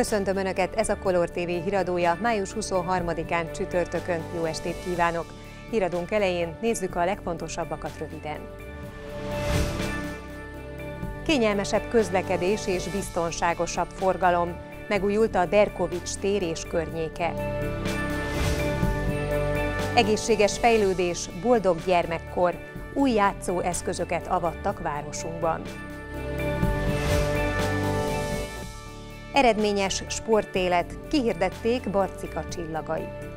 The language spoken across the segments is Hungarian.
Köszöntöm Önöket, ez a Color TV híradója május 23-án csütörtökön. Jó estét kívánok! Híradónk elején nézzük a legfontosabbakat röviden. Kényelmesebb közlekedés és biztonságosabb forgalom. Megújult a Derkovics tér és környéke. Egészséges fejlődés, boldog gyermekkor. Új játszóeszközöket avattak városunkban. Eredményes sportélet, kihirdették Barcika csillagait.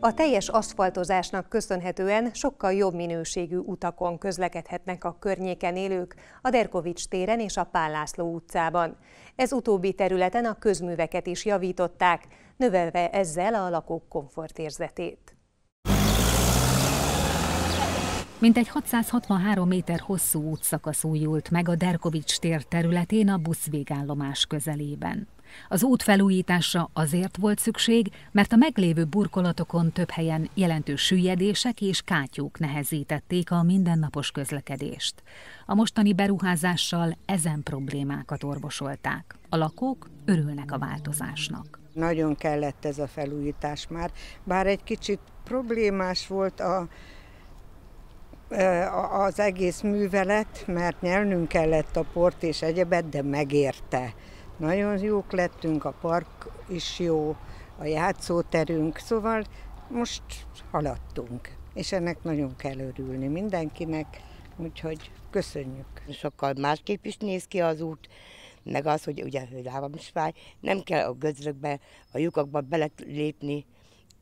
A teljes aszfaltozásnak köszönhetően sokkal jobb minőségű utakon közlekedhetnek a környéken élők a Derkovics téren és a Pál László utcában. Ez utóbbi területen a közműveket is javították, növelve ezzel a lakók komfortérzetét. Mintegy 663 méter hosszú útszakasz újult meg a Derkovics tér területén a buszvégállomás közelében. Az út felújítása azért volt szükség, mert a meglévő burkolatokon több helyen jelentős süllyedések és kátyúk nehezítették a mindennapos közlekedést. A mostani beruházással ezen problémákat orvosolták. A lakók örülnek a változásnak. Nagyon kellett ez a felújítás már, bár egy kicsit problémás volt a az egész művelet, mert nyelnünk kellett a port és egyebet, de megérte. Nagyon jók lettünk, a park is jó, a játszóterünk, szóval most haladtunk, és ennek nagyon kell örülni mindenkinek, úgyhogy köszönjük. Sokkal másképp is néz ki az út, meg az, hogy ugye lábam is fáj, nem kell a gözrökbe, a lyukakba belépni,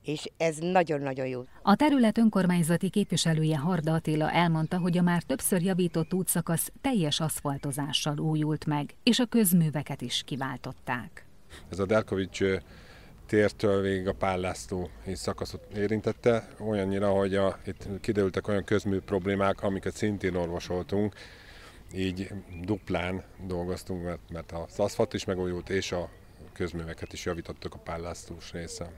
és ez nagyon-nagyon jó. A terület önkormányzati képviselője Harda Attila elmondta, hogy a már többször javított útszakasz teljes aszfaltozással újult meg, és a közműveket is kiváltották. Ez a Delkovics tértől végig a Pál László szakaszot érintette, olyannyira, hogy a, itt kiderültek olyan közmű problémák, amiket szintén orvosoltunk, így duplán dolgoztunk, mert, mert az aszfalt is megújult, és a közműveket is javítottak a Pál Lászlós része.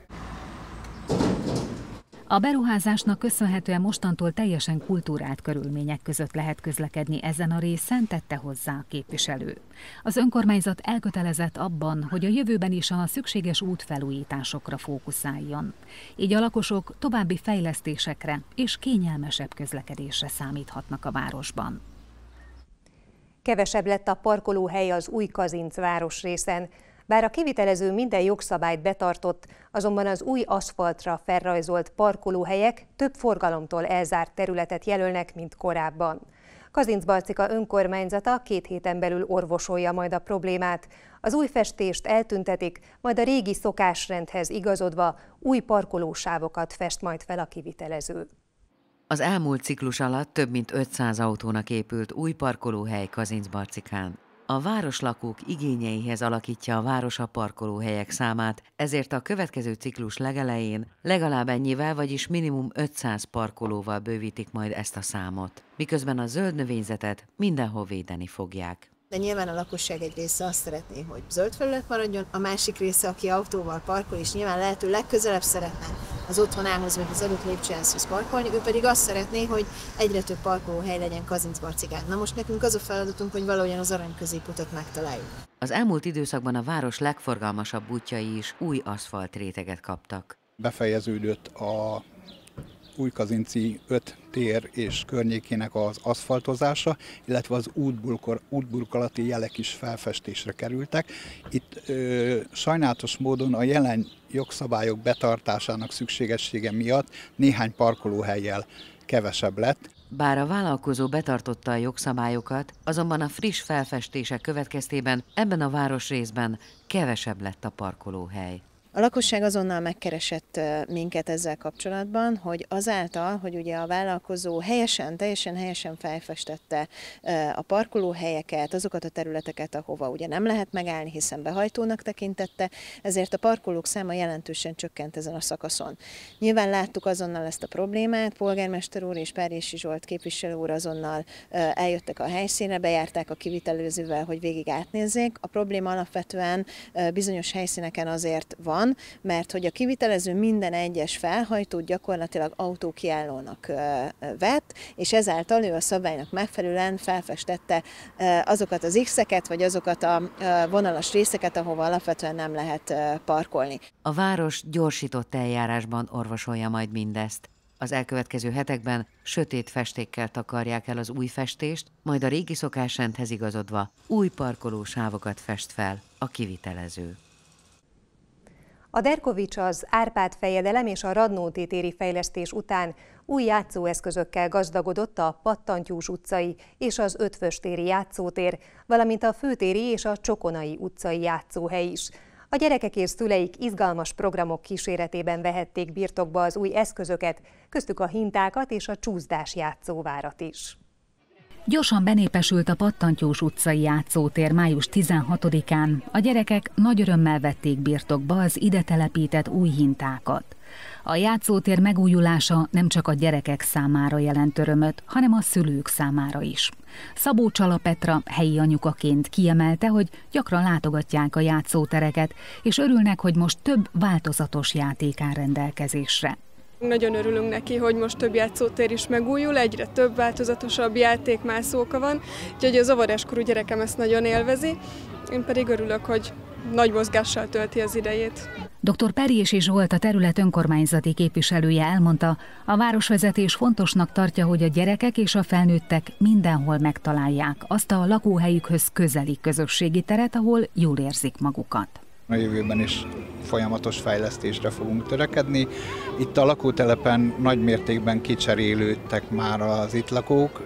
A beruházásnak köszönhetően mostantól teljesen kultúrált körülmények között lehet közlekedni ezen a részen, tette hozzá a képviselő. Az önkormányzat elkötelezett abban, hogy a jövőben is a szükséges útfelújításokra fókuszáljon. Így a lakosok további fejlesztésekre és kényelmesebb közlekedésre számíthatnak a városban. Kevesebb lett a parkolóhely az új Kazinc városrészen, bár a kivitelező minden jogszabályt betartott, azonban az új aszfaltra felrajzolt parkolóhelyek több forgalomtól elzárt területet jelölnek, mint korábban. Kazincbarcika önkormányzata két héten belül orvosolja majd a problémát. Az új festést eltüntetik, majd a régi szokásrendhez igazodva új parkolósávokat fest majd fel a kivitelező. Az elmúlt ciklus alatt több mint 500 autónak épült új parkolóhely Kazincbarcikán a városlakók igényeihez alakítja a város a parkolóhelyek számát, ezért a következő ciklus legelején legalább ennyivel, vagyis minimum 500 parkolóval bővítik majd ezt a számot, miközben a zöld növényzetet mindenhol védeni fogják de nyilván a lakosság egy része azt szeretné, hogy zöld felület maradjon, a másik része, aki autóval parkol, és nyilván lehető legközelebb szeretne az otthonához, vagy az adott lépcsőházhoz parkolni, ő pedig azt szeretné, hogy egyre több parkolóhely legyen Kazincbarcigán. Na most nekünk az a feladatunk, hogy valahogyan az arany középutat megtaláljuk. Az elmúlt időszakban a város legforgalmasabb útjai is új aszfalt réteget kaptak. Befejeződött a Újkazinci öt tér és környékének az aszfaltozása, illetve az útburkor, útburkolati jelek is felfestésre kerültek. Itt ö, sajnálatos módon a jelen jogszabályok betartásának szükségessége miatt néhány parkolóhelyjel kevesebb lett. Bár a vállalkozó betartotta a jogszabályokat, azonban a friss felfestések következtében ebben a városrészben kevesebb lett a parkolóhely. A lakosság azonnal megkeresett minket ezzel kapcsolatban, hogy azáltal, hogy ugye a vállalkozó helyesen, teljesen helyesen felfestette a parkolóhelyeket, azokat a területeket, ahova ugye nem lehet megállni, hiszen behajtónak tekintette, ezért a parkolók száma jelentősen csökkent ezen a szakaszon. Nyilván láttuk azonnal ezt a problémát, polgármester úr és Párizsi Zsolt képviselő úr azonnal eljöttek a helyszínre, bejárták a kivitelezővel, hogy végig átnézzék. A probléma alapvetően bizonyos helyszíneken azért van, van, mert hogy a kivitelező minden egyes felhajtót gyakorlatilag autókiállónak vett, és ezáltal ő a szabálynak megfelelően felfestette azokat az X-eket, vagy azokat a vonalas részeket, ahova alapvetően nem lehet parkolni. A város gyorsított eljárásban orvosolja majd mindezt. Az elkövetkező hetekben sötét festékkel takarják el az új festést, majd a régi szokásrendhez igazodva új parkolósávokat fest fel a kivitelező. A Derkovics az Árpád fejedelem és a Radnóti téri fejlesztés után új játszóeszközökkel gazdagodott a Pattantyús utcai és az Ötvöstéri játszótér, valamint a Főtéri és a Csokonai utcai játszóhely is. A gyerekek és szüleik izgalmas programok kíséretében vehették birtokba az új eszközöket, köztük a hintákat és a csúszdás játszóvárat is. Gyorsan benépesült a Pattantyós utcai játszótér május 16-án. A gyerekek nagy örömmel vették birtokba az ide telepített új hintákat. A játszótér megújulása nem csak a gyerekek számára jelent örömöt, hanem a szülők számára is. Szabó Csala Petra helyi anyukaként kiemelte, hogy gyakran látogatják a játszótereket, és örülnek, hogy most több változatos játék áll rendelkezésre. Nagyon örülünk neki, hogy most több játszótér is megújul, egyre több változatosabb játékmászóka van, úgyhogy az óvodáskorú gyerekem ezt nagyon élvezi. Én pedig örülök, hogy nagy mozgással tölti az idejét. Dr. Perjés és Zsolt, a terület önkormányzati képviselője elmondta, a városvezetés fontosnak tartja, hogy a gyerekek és a felnőttek mindenhol megtalálják azt a lakóhelyükhöz közeli közösségi teret, ahol jól érzik magukat. A jövőben is folyamatos fejlesztésre fogunk törekedni. Itt a lakótelepen nagy mértékben kicserélődtek már az itt lakók.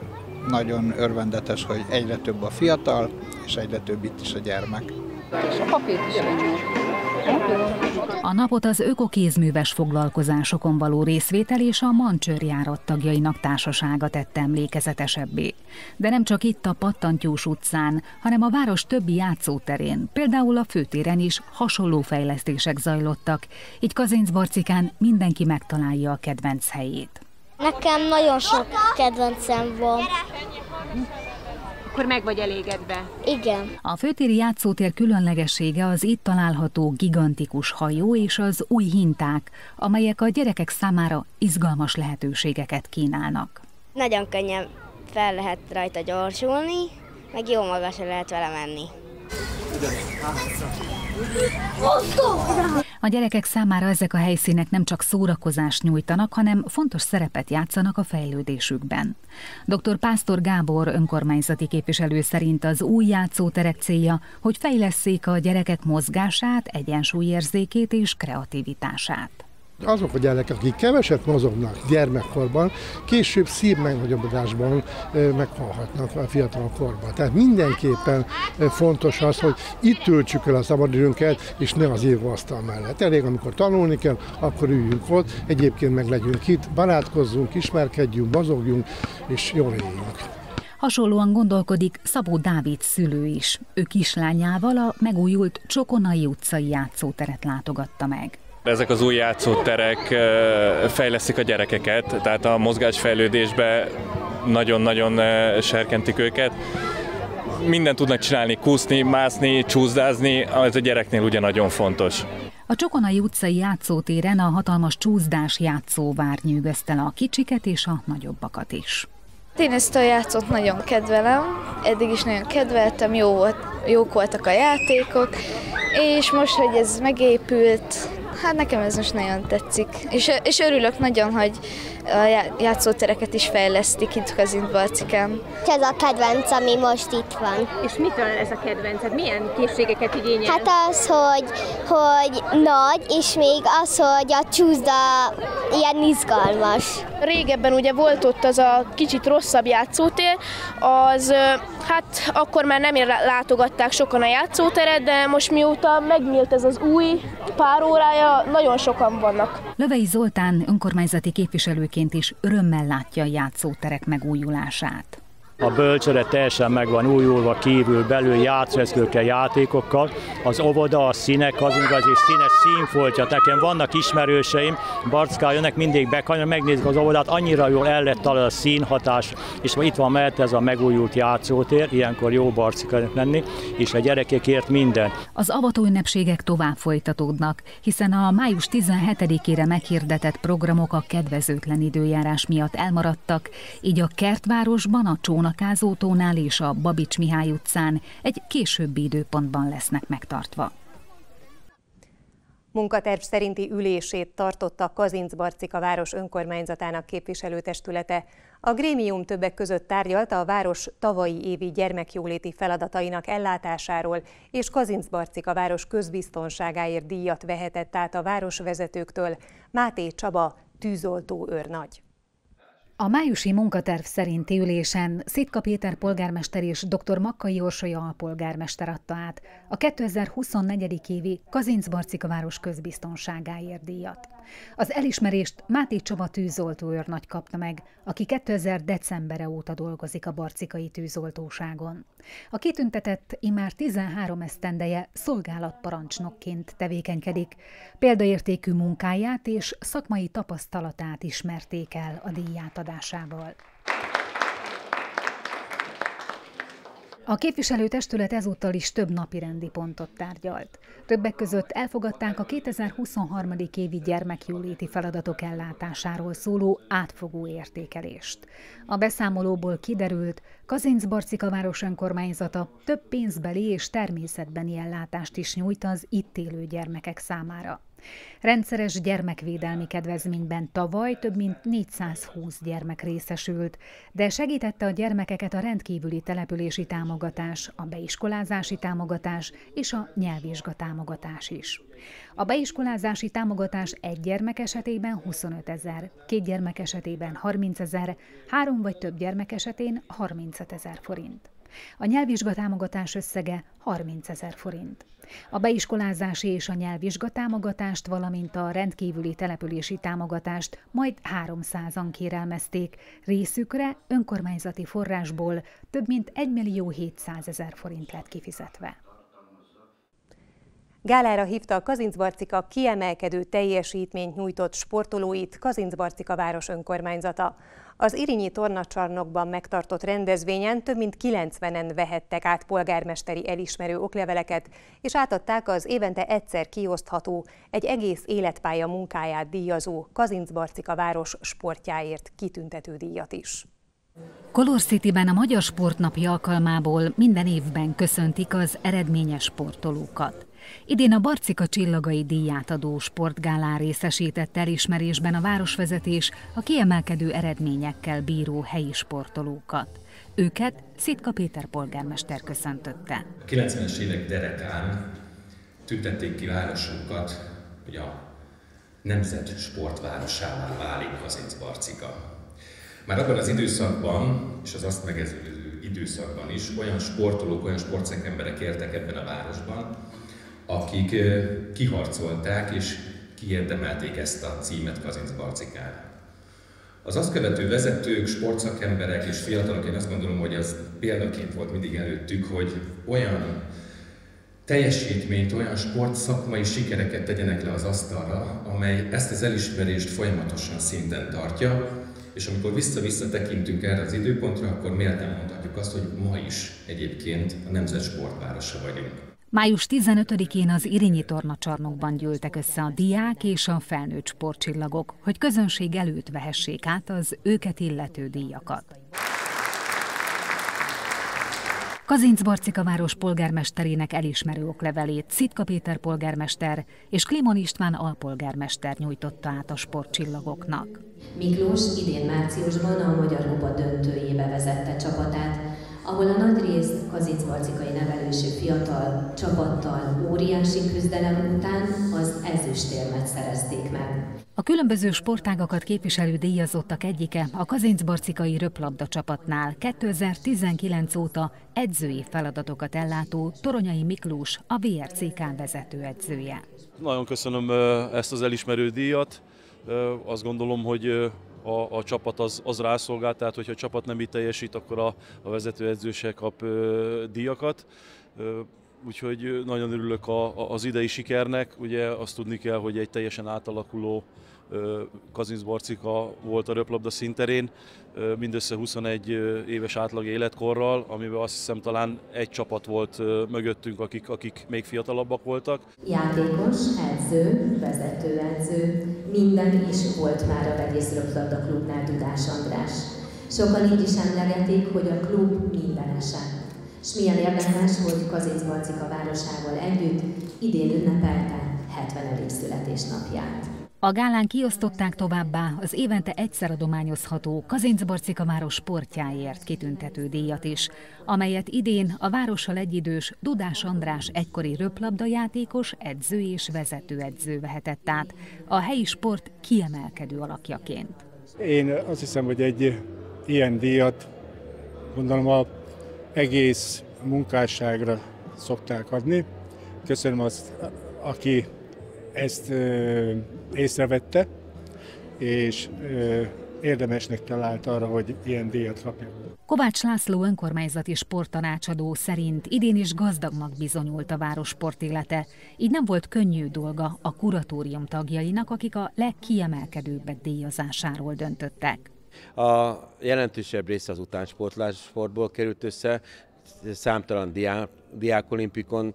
Nagyon örvendetes, hogy egyre több a fiatal, és egyre több itt is a gyermek. És a papírt is a napot az ökokézműves foglalkozásokon való részvétel és a Mancsőrjárat tagjainak társasága tette emlékezetesebbé. De nem csak itt a Pattantyús utcán, hanem a város többi játszóterén, például a főtéren is hasonló fejlesztések zajlottak, így Kazincbarcikán mindenki megtalálja a kedvenc helyét. Nekem nagyon sok kedvencem van akkor meg vagy elégedve. Igen. A főtéri játszótér különlegessége az itt található gigantikus hajó és az új hinták, amelyek a gyerekek számára izgalmas lehetőségeket kínálnak. Nagyon könnyen fel lehet rajta gyorsulni, meg jó magasra lehet vele menni. A gyerekek számára ezek a helyszínek nem csak szórakozást nyújtanak, hanem fontos szerepet játszanak a fejlődésükben. Dr. Pásztor Gábor önkormányzati képviselő szerint az új játszóterek célja, hogy fejleszék a gyerekek mozgását, egyensúlyérzékét és kreativitását. Azok a gyerekek, akik keveset mozognak gyermekkorban, később szívmegnagyobbodásban meghalhatnak a fiatal korban. Tehát mindenképpen fontos az, hogy itt töltsük el a szabadidőnket, és ne az asztal mellett. Elég, amikor tanulni kell, akkor üljünk ott, egyébként meg legyünk itt, barátkozzunk, ismerkedjünk, mozogjunk, és jól éljünk. Hasonlóan gondolkodik Szabó Dávid szülő is. Ő kislányával a megújult Csokonai utcai játszóteret látogatta meg. Ezek az új játszóterek fejleszik a gyerekeket, tehát a mozgásfejlődésbe nagyon-nagyon serkentik őket. Mindent tudnak csinálni, kúszni, mászni, csúszdázni, ez a gyereknél ugye nagyon fontos. A Csokonai utcai játszótéren a hatalmas csúszdás játszóvár nyűgözte a kicsiket és a nagyobbakat is. Én ezt a játszót nagyon kedvelem, eddig is nagyon kedveltem, jó volt, jók voltak a játékok, és most, hogy ez megépült, Hát nekem ez most nagyon tetszik, és, és örülök nagyon, hogy a játszótereket is fejlesztik itt Kazintbarcikán. Ez a kedvenc, ami most itt van. És mitől ez a kedvenc? Hát milyen készségeket igényel? Hát az, hogy, hogy nagy, és még az, hogy a csúszda ilyen izgalmas. Régebben ugye volt ott az a kicsit rosszabb játszótér, az hát akkor már nem látogatták sokan a játszóteret, de most mióta megnyílt ez az új pár órája, nagyon sokan vannak. Lövei Zoltán önkormányzati képviselőként is örömmel látja a játszóterek megújulását. A bölcsöre teljesen meg van újulva kívül, belül játszóeszközökkel, játékokkal, az óvoda, a színek, az igazi színes színfoltja. Nekem vannak ismerőseim, Barcká jönnek mindig be, megnézik az óvodát, annyira jól el lett a színhatás, és itt van mellett ez a megújult játszótér, ilyenkor jó barcika lenni, és a gyerekekért minden. Az avató ünnepségek tovább folytatódnak, hiszen a május 17-ére meghirdetett programok a kedvezőtlen időjárás miatt elmaradtak, így a kertvárosban, a Csónakázótónál és a Babics Mihály utcán egy későbbi időpontban lesznek megtartva. Munkaterv szerinti ülését tartotta Kazincbarcika város önkormányzatának képviselőtestülete. A grémium többek között tárgyalta a város tavalyi évi gyermekjóléti feladatainak ellátásáról, és Kazincbarcika város közbiztonságáért díjat vehetett át a városvezetőktől Máté Csaba, tűzoltó őrnagy. A májusi munkaterv szerinti ülésen Szitka Péter polgármester és dr. Makkai Orsolya alpolgármester adta át a 2024. évi Kazincbarcika város közbiztonságáért díjat. Az elismerést Máté Csaba tűzoltó kapta meg, aki 2000 decembere óta dolgozik a barcikai tűzoltóságon. A kitüntetett immár 13 esztendeje szolgálatparancsnokként tevékenykedik, példaértékű munkáját és szakmai tapasztalatát ismerték el a díjátadásával. A képviselőtestület ezúttal is több napi rendi pontot tárgyalt. Többek között elfogadták a 2023. évi gyermekjóléti feladatok ellátásáról szóló átfogó értékelést. A beszámolóból kiderült, Kazincbarcika város önkormányzata több pénzbeli és természetbeni ellátást is nyújt az itt élő gyermekek számára. Rendszeres gyermekvédelmi kedvezményben tavaly több mint 420 gyermek részesült, de segítette a gyermekeket a rendkívüli települési támogatás, a beiskolázási támogatás és a nyelvvizsga támogatás is. A beiskolázási támogatás egy gyermek esetében 25 ezer, két gyermek esetében 30 ezer, három vagy több gyermek esetén 35 ezer forint. A nyelvvizsgatámogatás összege 30 ezer forint. A beiskolázási és a nyelvvizsgatámogatást, valamint a rendkívüli települési támogatást majd 300-an kérelmezték, részükre önkormányzati forrásból több mint 1 millió 700 ezer forint lett kifizetve. Gálára hívta a Kazincbarcika kiemelkedő teljesítményt nyújtott sportolóit Kazincbarcika város önkormányzata. Az Irinyi tornacsarnokban megtartott rendezvényen több mint 90-en vehettek át polgármesteri elismerő okleveleket, és átadták az évente egyszer kiosztható, egy egész életpálya munkáját díjazó Kazincbarcika város sportjáért kitüntető díjat is. Color City-ben a Magyar Sportnapi alkalmából minden évben köszöntik az eredményes sportolókat. Idén a Barcika Csillagai díját adó sportgálán részesített elismerésben a városvezetés a kiemelkedő eredményekkel bíró helyi sportolókat. Őket Szitka Péter polgármester köszöntötte. A 90-es évek derekán tüntették ki városunkat, hogy a nemzet sportvárosává válik Kazinc Barcika. Már abban az időszakban, és az azt megező időszakban is olyan sportolók, olyan sportszakemberek értek ebben a városban, akik kiharcolták és kiérdemelték ezt a címet Kazinc Barcikán. Az azt követő vezetők, sportszakemberek és fiatalok, én azt gondolom, hogy az példaként volt mindig előttük, hogy olyan teljesítményt, olyan sportszakmai sikereket tegyenek le az asztalra, amely ezt az elismerést folyamatosan szinten tartja, és amikor vissza-vissza tekintünk erre az időpontra, akkor méltán mondhatjuk azt, hogy ma is egyébként a nemzet sportvárosa vagyunk. Május 15-én az Irinyi tornacsarnokban gyűltek össze a diák és a felnőtt sportcsillagok, hogy közönség előtt vehessék át az őket illető díjakat. Kazinc Barcika város polgármesterének elismerő oklevelét Szitka Péter polgármester és Klimon István alpolgármester nyújtotta át a sportcsillagoknak. Miklós idén márciusban a Magyar Kupa döntőjébe vezette csapatát, ahol a nagy részt kazicbarcikai nevelősű fiatal csapattal óriási küzdelem után az ezüstérmet szerezték meg. A különböző sportágakat képviselő díjazottak egyike a kazincbarcikai röplabda csapatnál 2019 óta edzői feladatokat ellátó Toronyai Miklós, a VRCK vezető edzője. Nagyon köszönöm ezt az elismerő díjat. Azt gondolom, hogy a, a csapat az, az rászolgál, tehát hogyha a csapat nem így teljesít, akkor a, a vezetőedző se kap ö, díjakat. Ö, úgyhogy nagyon örülök a, a, az idei sikernek. Ugye azt tudni kell, hogy egy teljesen átalakuló Kazinc Barcika volt a röplabda szinterén, mindössze 21 éves átlag életkorral, amiben azt hiszem talán egy csapat volt mögöttünk, akik, akik még fiatalabbak voltak. Játékos, edző, vezetőedző, minden is volt már a Vegyész Röplabda Klubnál Dudás András. Sokan így is emlegetik, hogy a klub mindenesen. És milyen érdekes, hogy Kazinc Barcika városával együtt idén ünnepelte 70. születésnapját. A gálán kiosztották továbbá az évente egyszer adományozható Kazincbarcika város sportjáért kitüntető díjat is, amelyet idén a várossal egyidős Dudás András egykori röplabdajátékos, edző és vezetőedző vehetett át, a helyi sport kiemelkedő alakjaként. Én azt hiszem, hogy egy ilyen díjat gondolom a egész munkásságra szokták adni. Köszönöm azt, aki ezt ö, észrevette, és ö, érdemesnek talált arra, hogy ilyen díjat kapja. Kovács László önkormányzati sporttanácsadó szerint idén is gazdagnak bizonyult a város sportélete, így nem volt könnyű dolga a kuratórium tagjainak, akik a legkiemelkedőbbek díjazásáról döntöttek. A jelentősebb része az utánsportlás sportból került össze, számtalan diák, diákolimpikon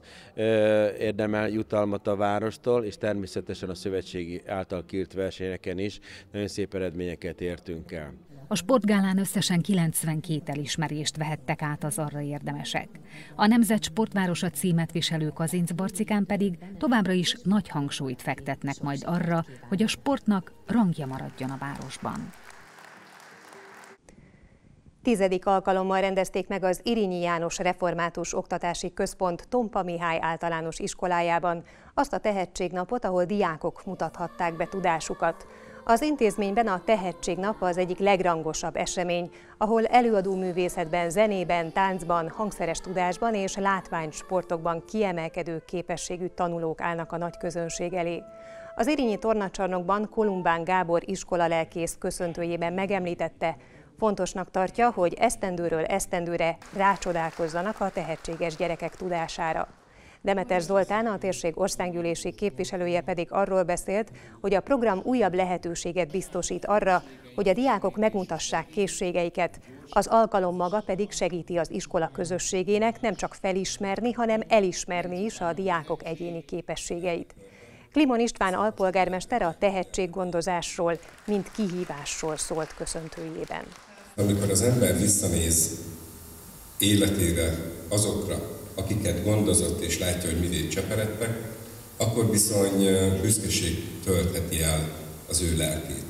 érdemel jutalmat a várostól, és természetesen a szövetségi által kírt versenyeken is nagyon szép eredményeket értünk el. A sportgálán összesen 92 elismerést vehettek át az arra érdemesek. A Nemzet Sportvárosa címet viselő Kazinc Barcikán pedig továbbra is nagy hangsúlyt fektetnek majd arra, hogy a sportnak rangja maradjon a városban. Tizedik alkalommal rendezték meg az Irinyi János Református Oktatási Központ Tompa Mihály általános iskolájában azt a tehetségnapot, ahol diákok mutathatták be tudásukat. Az intézményben a Tehetségnap az egyik legrangosabb esemény, ahol előadó művészetben, zenében, táncban, hangszeres tudásban és látványsportokban kiemelkedő képességű tanulók állnak a nagy közönség elé. Az Irinyi tornacsarnokban Kolumbán Gábor iskola lelkész köszöntőjében megemlítette, Fontosnak tartja, hogy esztendőről esztendőre rácsodálkozzanak a tehetséges gyerekek tudására. Demeter Zoltán, a térség országgyűlési képviselője pedig arról beszélt, hogy a program újabb lehetőséget biztosít arra, hogy a diákok megmutassák készségeiket, az alkalom maga pedig segíti az iskola közösségének nem csak felismerni, hanem elismerni is a diákok egyéni képességeit. Klimon István alpolgármester a tehetséggondozásról, mint kihívásról szólt köszöntőjében. Amikor az ember visszanéz életére azokra, akiket gondozott és látja, hogy midét cseperedtek, akkor bizony büszkeség töltheti el az ő lelkét.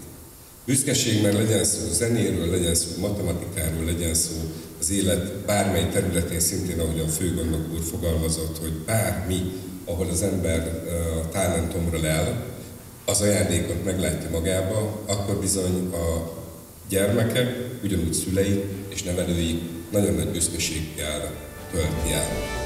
Büszkeség, mert legyen szó zenéről, legyen szó matematikáról, legyen szó az élet bármely területén, szintén ahogy a főgondnok úr fogalmazott, hogy bármi, ahol az ember a talentomra lel, az ajándékot meglátja magába, akkor bizony a gyermekek, ugyanúgy szülei és nevelői nagyon nagy büszkeséggel tölti el.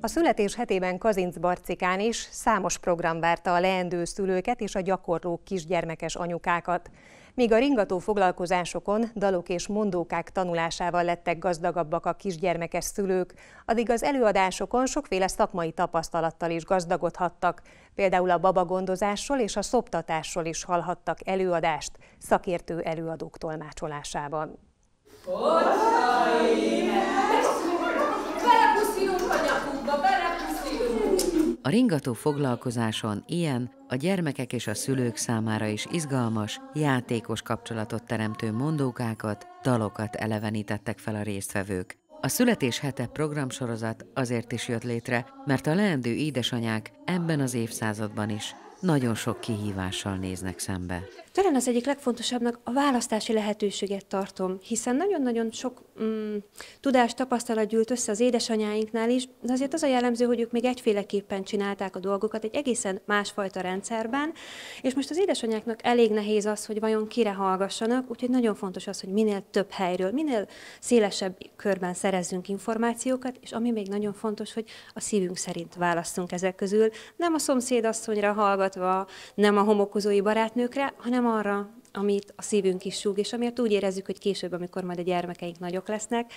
A születés hetében Kazinc Barcikán is számos program várta a leendő szülőket és a gyakorló kisgyermekes anyukákat. Míg a ringató foglalkozásokon dalok és mondókák tanulásával lettek gazdagabbak a kisgyermekes szülők, addig az előadásokon sokféle szakmai tapasztalattal is gazdagodhattak. Például a babagondozásról és a szoptatásról is hallhattak előadást szakértő előadók tolmácsolásában. Belepuszilunk a nyakunkba, a ringató foglalkozáson ilyen a gyermekek és a szülők számára is izgalmas, játékos kapcsolatot teremtő mondókákat, dalokat elevenítettek fel a résztvevők. A születés hete programsorozat azért is jött létre, mert a leendő édesanyák ebben az évszázadban is nagyon sok kihívással néznek szembe. Talán az egyik legfontosabbnak a választási lehetőséget tartom, hiszen nagyon-nagyon sok mm, tudás, tapasztalat gyűlt össze az édesanyáinknál is, de azért az a jellemző, hogy ők még egyféleképpen csinálták a dolgokat egy egészen másfajta rendszerben, és most az édesanyáknak elég nehéz az, hogy vajon kire hallgassanak, úgyhogy nagyon fontos az, hogy minél több helyről, minél szélesebb körben szerezzünk információkat, és ami még nagyon fontos, hogy a szívünk szerint választunk ezek közül. Nem a szomszédasszonyra hallgat, hallgatva nem a homokozói barátnőkre, hanem arra, amit a szívünk is súg, és amiért úgy érezzük, hogy később, amikor majd a gyermekeink nagyok lesznek,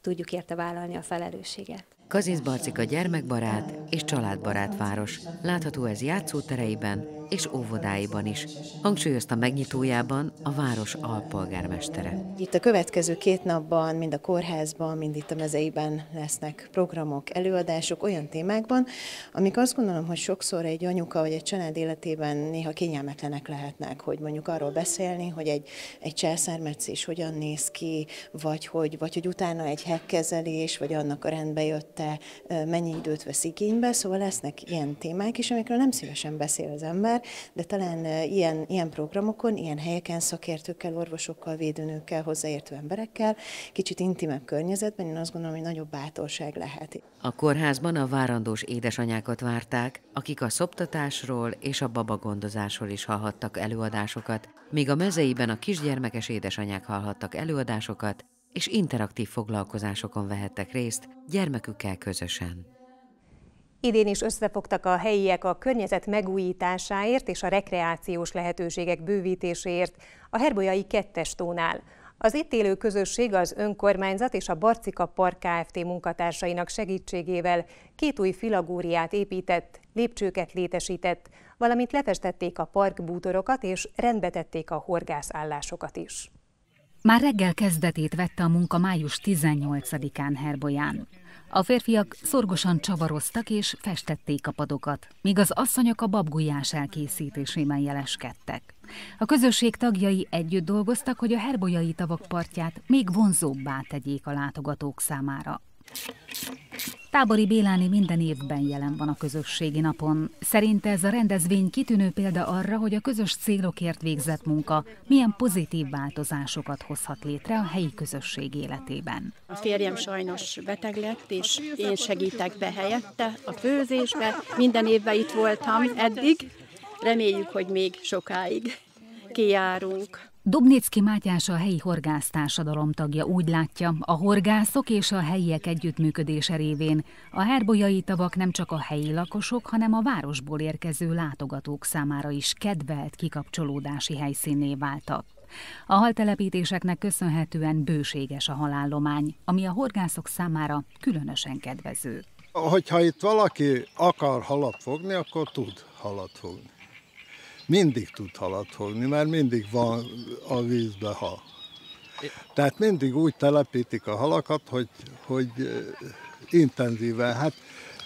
tudjuk érte vállalni a felelősséget. Kazincbarcika gyermekbarát és családbarát város. Látható ez játszótereiben és óvodáiban is, hangsúlyozta megnyitójában a város alpolgármestere. Itt a következő két napban mind a kórházban, mind itt a mezeiben lesznek programok, előadások olyan témákban, amik azt gondolom, hogy sokszor egy anyuka vagy egy család életében néha kényelmetlenek lehetnek, hogy mondjuk arról beszélni, hogy egy, egy császármetszés hogyan néz ki, vagy hogy, vagy hogy utána egy hekkezelés, vagy annak a rendbe évente mennyi időt vesz igénybe, szóval lesznek ilyen témák is, amikről nem szívesen beszél az ember, de talán ilyen, ilyen programokon, ilyen helyeken szakértőkkel, orvosokkal, védőnőkkel, hozzáértő emberekkel, kicsit intimebb környezetben, én azt gondolom, hogy nagyobb bátorság lehet. A kórházban a várandós édesanyákat várták, akik a szoptatásról és a babagondozásról is hallhattak előadásokat, míg a mezeiben a kisgyermekes édesanyák hallhattak előadásokat, és interaktív foglalkozásokon vehettek részt gyermekükkel közösen. Idén is összefogtak a helyiek a környezet megújításáért és a rekreációs lehetőségek bővítéséért a Herbolyai kettes tónál. Az itt élő közösség az önkormányzat és a Barcika Park Kft. munkatársainak segítségével két új filagóriát épített, lépcsőket létesített, valamint lefestették a parkbútorokat és rendbetették a horgászállásokat is. Már reggel kezdetét vette a munka május 18-án Herbolyán. A férfiak szorgosan csavaroztak és festették a padokat, míg az asszonyok a babgulyás elkészítésében jeleskedtek. A közösség tagjai együtt dolgoztak, hogy a herbolyai tavak partját még vonzóbbá tegyék a látogatók számára. Tábori Béláni minden évben jelen van a közösségi napon. Szerinte ez a rendezvény kitűnő példa arra, hogy a közös célokért végzett munka milyen pozitív változásokat hozhat létre a helyi közösség életében. A férjem sajnos beteg lett, és én segítek be helyette a főzésbe. Minden évben itt voltam eddig. Reméljük, hogy még sokáig kijárunk. Dubnicki Mátyás a helyi horgásztársadalom tagja úgy látja, a horgászok és a helyiek együttműködése révén a herbolyai tavak nem csak a helyi lakosok, hanem a városból érkező látogatók számára is kedvelt kikapcsolódási helyszínné váltak. A haltelepítéseknek köszönhetően bőséges a halállomány, ami a horgászok számára különösen kedvező. Hogyha itt valaki akar halat fogni, akkor tud halat fogni mindig tud halat fogni, mert mindig van a vízbe hal. Tehát mindig úgy telepítik a halakat, hogy, hogy intenzíven. Hát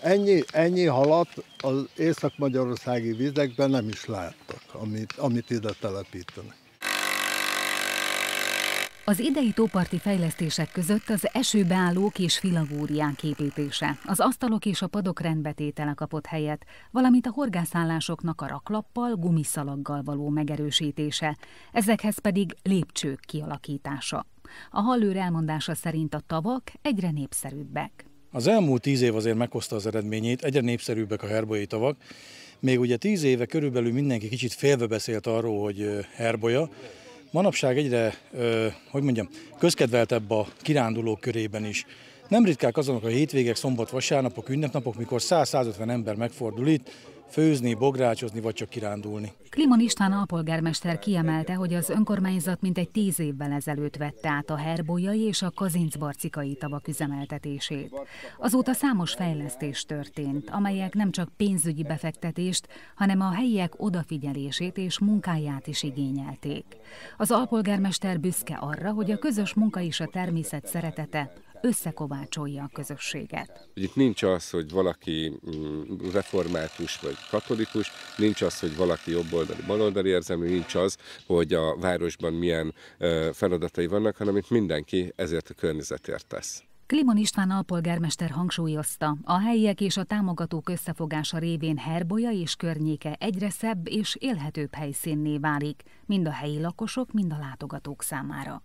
ennyi, ennyi halat az észak-magyarországi vizekben nem is láttak, amit, amit ide telepítenek. Az idei tóparti fejlesztések között az esőbeállók és filagóriák építése, az asztalok és a padok rendbetétele kapott helyet, valamint a horgászállásoknak a raklappal, gumiszalaggal való megerősítése, ezekhez pedig lépcsők kialakítása. A hallőr elmondása szerint a tavak egyre népszerűbbek. Az elmúlt tíz év azért meghozta az eredményét, egyre népszerűbbek a herbolyi tavak. Még ugye tíz éve körülbelül mindenki kicsit félve beszélt arról, hogy herbolya, manapság egyre, hogy mondjam, közkedveltebb a kirándulók körében is. Nem ritkák azonok a hétvégek, szombat, vasárnapok, ünnepnapok, mikor 100-150 ember megfordul itt, főzni, bográcsozni vagy csak kirándulni. Klimon István alpolgármester kiemelte, hogy az önkormányzat mintegy tíz évvel ezelőtt vette át a herbolyai és a kazincbarcikai tavak üzemeltetését. Azóta számos fejlesztés történt, amelyek nem csak pénzügyi befektetést, hanem a helyiek odafigyelését és munkáját is igényelték. Az alpolgármester büszke arra, hogy a közös munka és a természet szeretete összekovácsolja a közösséget. Itt nincs az, hogy valaki mm, református vagy katolikus, nincs az, hogy valaki jobboldali, baloldali érzelmű, nincs az, hogy a városban milyen feladatai vannak, hanem itt mindenki ezért a környezetért tesz. Klimon István alpolgármester hangsúlyozta, a helyiek és a támogatók összefogása révén Herbolya és környéke egyre szebb és élhetőbb helyszínné válik, mind a helyi lakosok, mind a látogatók számára.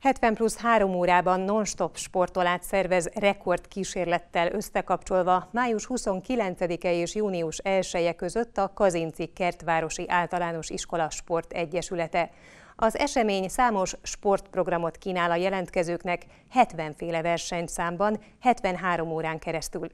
70 plusz 3 órában non-stop sportolát szervez rekord kísérlettel összekapcsolva május 29-e és június 1 -e között a Kazinci Kertvárosi Általános Iskola Sport Egyesülete. Az esemény számos sportprogramot kínál a jelentkezőknek 70 féle versenyszámban 73 órán keresztül.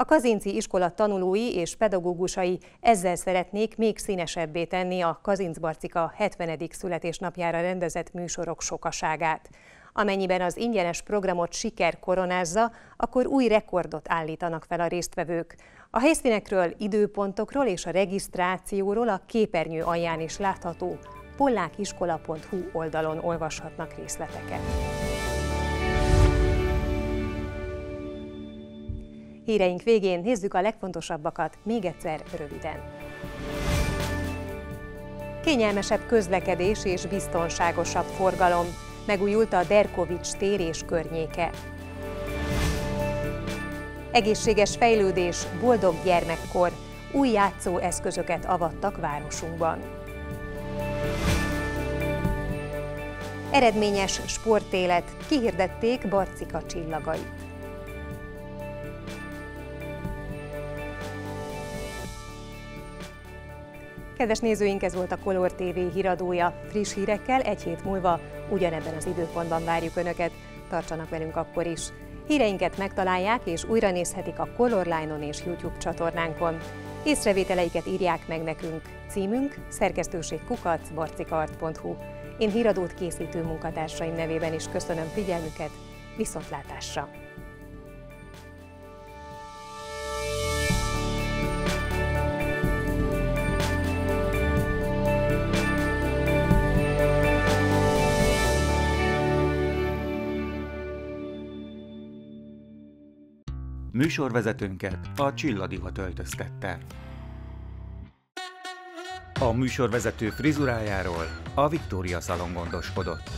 A Kazinci iskola tanulói és pedagógusai ezzel szeretnék még színesebbé tenni a Kazincbarcika 70. születésnapjára rendezett műsorok sokaságát. Amennyiben az ingyenes programot siker koronázza, akkor új rekordot állítanak fel a résztvevők. A helyszínekről, időpontokról és a regisztrációról a képernyő alján is látható pollákiskola.hu oldalon olvashatnak részleteket. Híreink végén nézzük a legfontosabbakat még egyszer röviden. Kényelmesebb közlekedés és biztonságosabb forgalom. Megújult a Derkovics tér és környéke. Egészséges fejlődés, boldog gyermekkor. Új játszóeszközöket avattak városunkban. Eredményes sportélet, kihirdették Barcika csillagai. Kedves nézőink, ez volt a Color TV híradója. Friss hírekkel egy hét múlva ugyanebben az időpontban várjuk Önöket. Tartsanak velünk akkor is. Híreinket megtalálják és újra nézhetik a Colorline-on és YouTube csatornánkon. Észrevételeiket írják meg nekünk. Címünk szerkesztőség kukac barcikart.hu. Én híradót készítő munkatársaim nevében is köszönöm figyelmüket, viszontlátásra! Műsorvezetőnket a Csilladiva töltöztette. A műsorvezető frizurájáról a Viktória Szalon gondoskodott.